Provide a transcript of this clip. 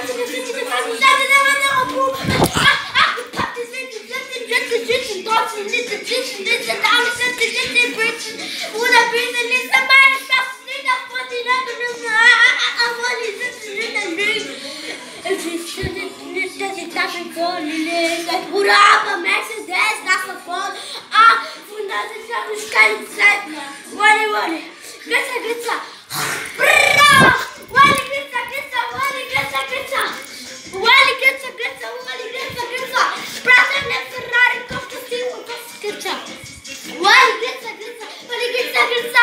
gente tem que ver que você tem I just